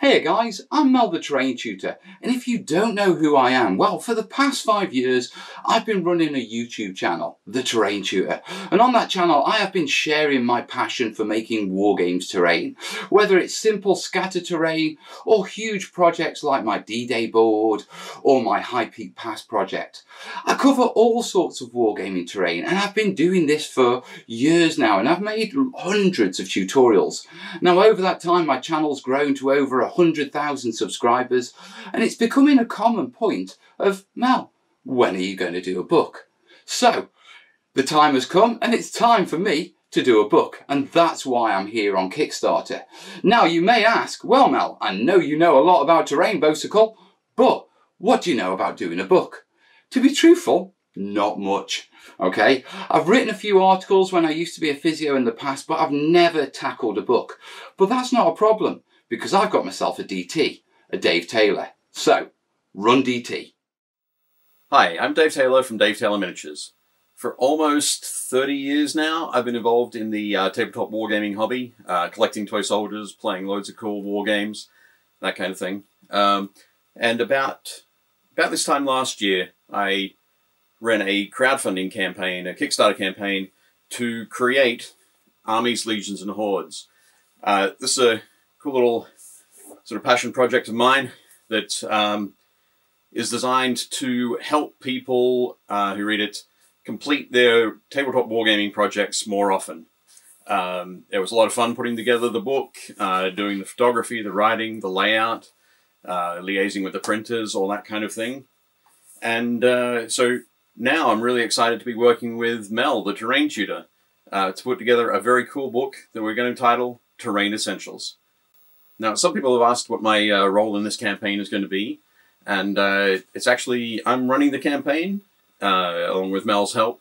Hey guys, I'm Mel the Terrain Tutor, and if you don't know who I am, well, for the past five years, I've been running a YouTube channel, The Terrain Tutor, and on that channel, I have been sharing my passion for making wargames terrain, whether it's simple scatter terrain, or huge projects like my D-Day board, or my High Peak Pass project. I cover all sorts of wargaming terrain, and I've been doing this for years now, and I've made hundreds of tutorials. Now, over that time, my channel's grown to over 100,000 subscribers, and it's becoming a common point of, Mel, when are you going to do a book? So, the time has come, and it's time for me to do a book, and that's why I'm here on Kickstarter. Now, you may ask, well, Mel, I know you know a lot about terrain, Bosicle, but what do you know about doing a book? To be truthful, not much. Okay, I've written a few articles when I used to be a physio in the past, but I've never tackled a book. But that's not a problem because I've got myself a DT, a Dave Taylor. So, run DT. Hi, I'm Dave Taylor from Dave Taylor Miniatures. For almost 30 years now, I've been involved in the uh, tabletop wargaming hobby, uh, collecting toy soldiers, playing loads of cool war games, that kind of thing. Um, and about about this time last year, I ran a crowdfunding campaign, a Kickstarter campaign, to create armies, legions, and hordes. Uh, this is a cool little sort of passion project of mine that um, is designed to help people uh, who read it complete their tabletop wargaming projects more often. Um, it was a lot of fun putting together the book, uh, doing the photography, the writing, the layout, uh, liaising with the printers, all that kind of thing. And uh, so now I'm really excited to be working with Mel, the terrain tutor, uh, to put together a very cool book that we're going to title Terrain Essentials. Now, some people have asked what my uh, role in this campaign is going to be, and uh, it's actually I'm running the campaign uh, along with Mel's help,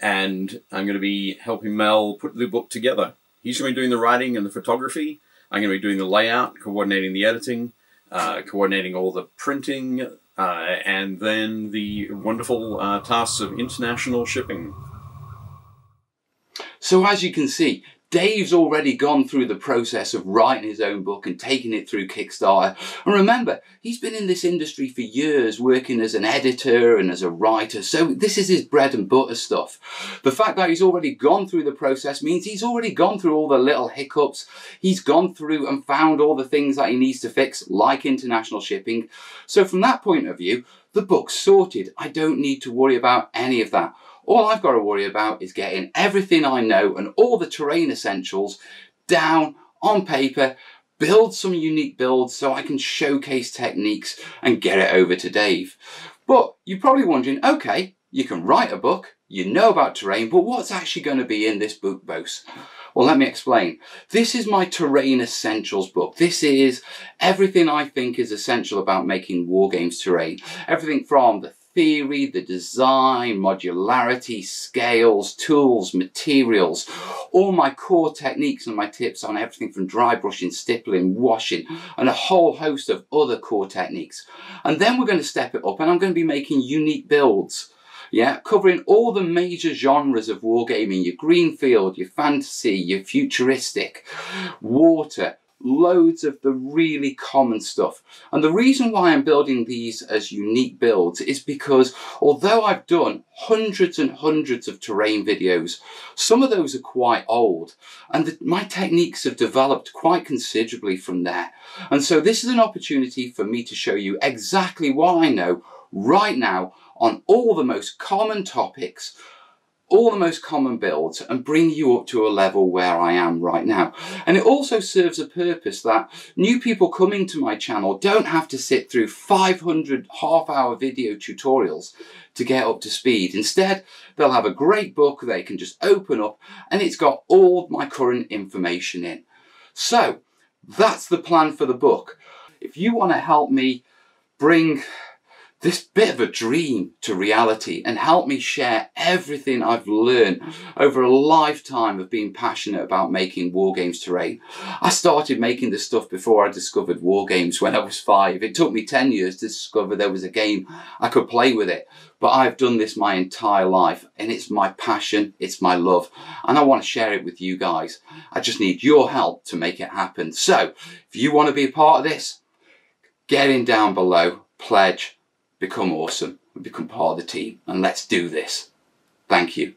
and I'm going to be helping Mel put the book together. He's going to be doing the writing and the photography. I'm going to be doing the layout, coordinating the editing, uh, coordinating all the printing, uh, and then the wonderful uh, tasks of international shipping. So as you can see, Dave's already gone through the process of writing his own book and taking it through Kickstarter. And remember, he's been in this industry for years, working as an editor and as a writer. So this is his bread and butter stuff. The fact that he's already gone through the process means he's already gone through all the little hiccups. He's gone through and found all the things that he needs to fix, like international shipping. So from that point of view, the book's sorted. I don't need to worry about any of that. All I've got to worry about is getting everything I know and all the terrain essentials down on paper, build some unique builds so I can showcase techniques and get it over to Dave. But you're probably wondering, okay, you can write a book, you know about terrain, but what's actually going to be in this book, Bose? Well, let me explain. This is my Terrain Essentials book. This is everything I think is essential about making wargames terrain. Everything from the theory, the design, modularity, scales, tools, materials, all my core techniques and my tips on everything from dry brushing, stippling, washing, and a whole host of other core techniques. And then we're going to step it up and I'm going to be making unique builds. Yeah, covering all the major genres of wargaming, your greenfield, your fantasy, your futuristic, water, loads of the really common stuff. And the reason why I'm building these as unique builds is because although I've done hundreds and hundreds of terrain videos, some of those are quite old and the, my techniques have developed quite considerably from there. And so this is an opportunity for me to show you exactly what I know right now on all the most common topics all the most common builds and bring you up to a level where I am right now. And it also serves a purpose that new people coming to my channel don't have to sit through 500 half hour video tutorials to get up to speed. Instead, they'll have a great book they can just open up and it's got all my current information in. So that's the plan for the book. If you want to help me bring this bit of a dream to reality and help me share everything I've learned over a lifetime of being passionate about making war games terrain. I started making this stuff before I discovered war games when I was five. It took me 10 years to discover there was a game I could play with it. But I've done this my entire life and it's my passion, it's my love, and I want to share it with you guys. I just need your help to make it happen. So if you want to be a part of this, get in down below, pledge, become awesome become part of the team. And let's do this. Thank you.